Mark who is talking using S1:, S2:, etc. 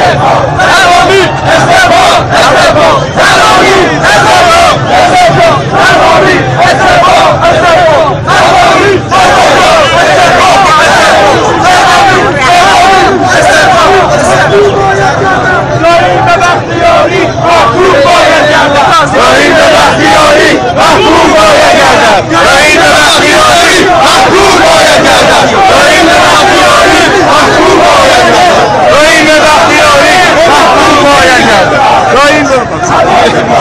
S1: Jai
S2: Right.